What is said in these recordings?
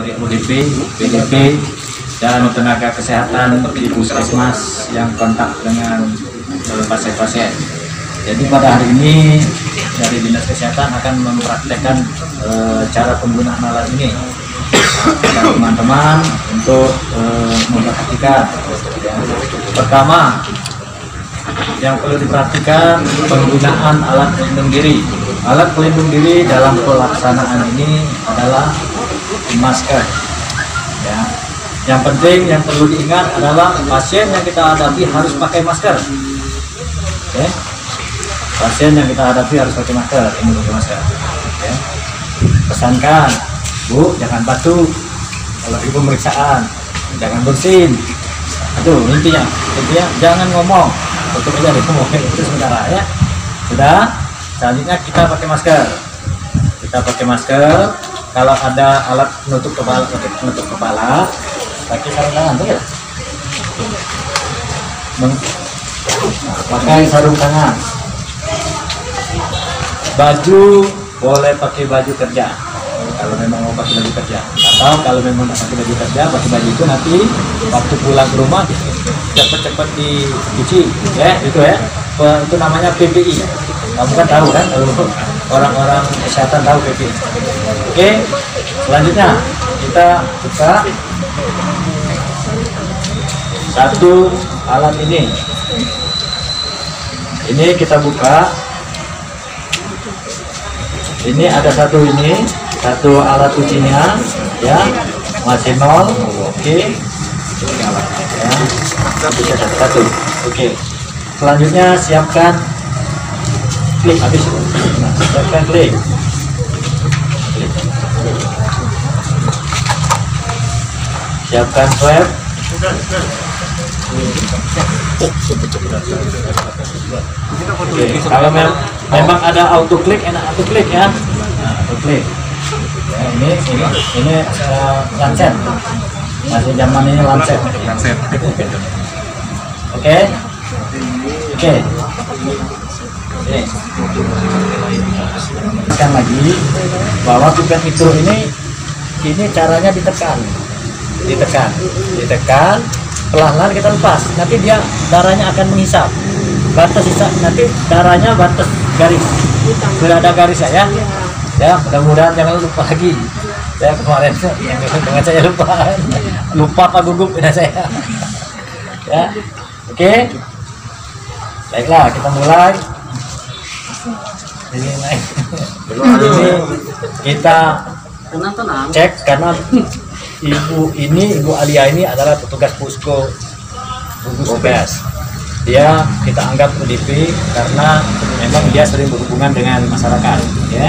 dari ODP, PDP, dan tenaga kesehatan di puskesmas yang kontak dengan eh, pasien-pasien. Jadi pada hari ini dari dinas kesehatan akan mempraktekkan eh, cara penggunaan alat ini teman-teman untuk eh, memperhatikan. Pertama, yang perlu diperhatikan penggunaan alat pelindung diri. Alat pelindung diri dalam pelaksanaan ini adalah masker. Ya. Yang penting yang perlu diingat adalah pasien yang kita hadapi harus pakai masker. Oke. Pasien yang kita hadapi harus pakai masker. Ini pakai masker. Ya. Pesankan, Bu, jangan batuk. Kalau di pemeriksaan, jangan bersin. Itu intinya. Intinya jangan ngomong. Tutup aja deh ngomong itu sementara ya. Sudah. Selanjutnya kita pakai masker. Kita pakai masker. Kalau ada alat penutup kepala, penutup kepala, pakai sarung tangan ya. Men- pakai sarung tangan. Baju boleh pakai baju kerja. Kalau memang mau pakai baju kerja. Atau kalau memang nggak pakai baju kerja pakai baju itu nanti waktu pulang ke rumah cepet-cepet dicuci ya itu ya. Itu namanya PPI kamu kan tahu kan orang-orang kesehatan tahu PPI oke selanjutnya kita buka satu alat ini. Ini kita buka. Ini ada satu ini satu alat ujinya ya. Masih nol oke. Ya bisa satu, satu oke selanjutnya siapkan klik habis. Nah, siapkan Klik. Siapkan swab Oke, kalau mem- memang ada auto klik enak auto klik ya. Nah, auto klik. Ya, ini ini ini uh, lancet. Masih zaman ini lancet. Oke. Oke. Oke. Tekan lagi bahwa pipet mikro ini ini caranya ditekan. Ditekan. Ditekan pelan-pelan kita lepas. Nanti dia darahnya akan menghisap. Batas hisap nanti darahnya batas garis. Sudah ada garis ya. Ya, mudah-mudahan jangan lupa lagi. Ya kemarin dengan saya lupa. Lupa Pak Gugup dengan saya. Ya. Oke. Baiklah, kita mulai. Ini naik. Ini kita cek karena ibu ini ibu Alia ini adalah petugas pusko. Gugus tugas. Dia kita anggap UDP karena memang dia sering berhubungan dengan masyarakat ya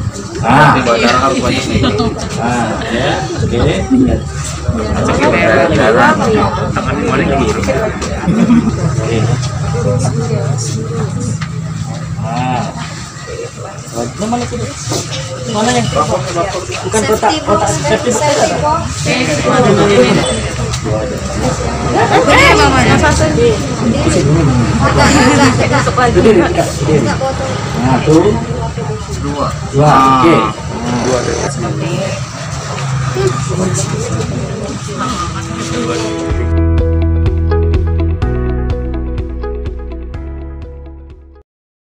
ah ah ya oke Tangan mana kiri? Oke. Ah. Ini mana itu? Mana yang bukan kotak kotak safety box itu ada? Eh, mamanya satu. Gede deh, dekat, gede. Nah, tuh. Dua. Dua. Oke. Dua.